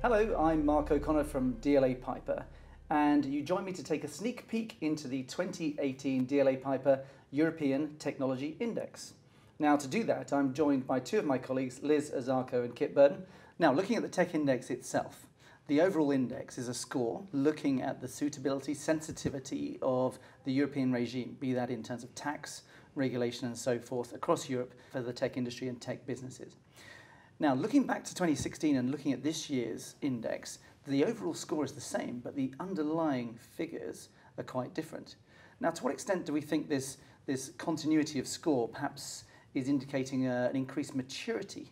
Hello, I'm Mark O'Conor from DLA Piper, and you join me to take a sneak peek into the 2018 DLA Piper European Technology Index. Now, to do that, I'm joined by two of my colleagues, Liz Osako and Kit Burden. Now, looking at the tech index itself, the overall index is a score looking at the suitability, sensitivity of the European regime, be that in terms of tax, regulation, and so forth, across Europe for the tech industry and tech businesses. Now, looking back to 2016 and looking at this year's index, the overall score is the same, but the underlying figures are quite different. Now, to what extent do we think this, this continuity of score perhaps is indicating uh, an increased maturity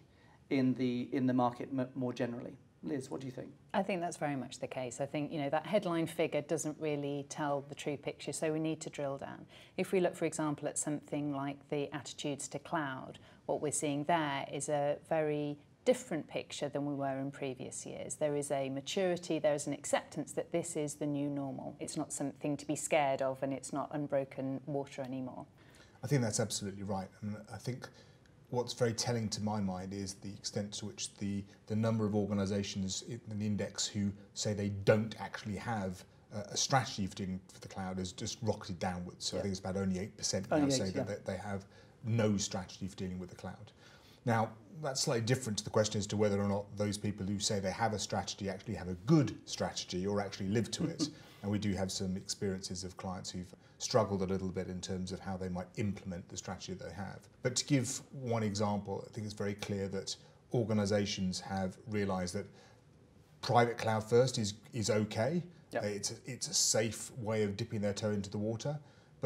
in the, in the market more generally? Liz, what do you think? I think that's very much the case. I think you know that headline figure doesn't really tell the true picture, so we need to drill down. If we look, for example, at something like the attitudes to cloud, what we're seeing there is a very different picture than we were in previous years. There is a maturity, there is an acceptance that this is the new normal. It's not something to be scared of and it's not unbroken water anymore. I think that's absolutely right. And I think what's very telling to my mind is the extent to which the, the number of organisations in the index who say they don't actually have a strategy for dealing with the cloud has just rocketed downwards. So yeah. I think it's about only 8% now say yeah. that they have no strategy for dealing with the cloud. Now, that's slightly different to the question as to whether or not those people who say they have a strategy actually have a good strategy or actually live to it. and we do have some experiences of clients who've struggled a little bit in terms of how they might implement the strategy that they have. But to give one example, I think it's very clear that organizations have realized that private cloud first is, is okay. Yep. It's, a, it's a safe way of dipping their toe into the water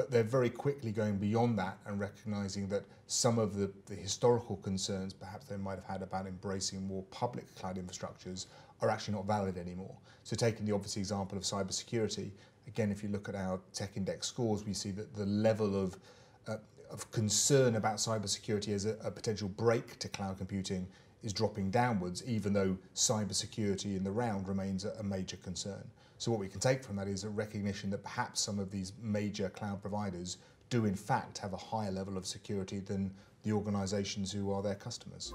but they're very quickly going beyond that and recognizing that some of the, the historical concerns perhaps they might have had about embracing more public cloud infrastructures are actually not valid anymore. So taking the obvious example of cybersecurity, again, if you look at our tech index scores, we see that the level of, uh, of concern about cybersecurity as a, a potential break to cloud computing is dropping downwards, even though cybersecurity in the round remains a, major concern. So what we can take from that is a recognition that perhaps some of these major cloud providers do in fact have a higher level of security than the organizations who are their customers.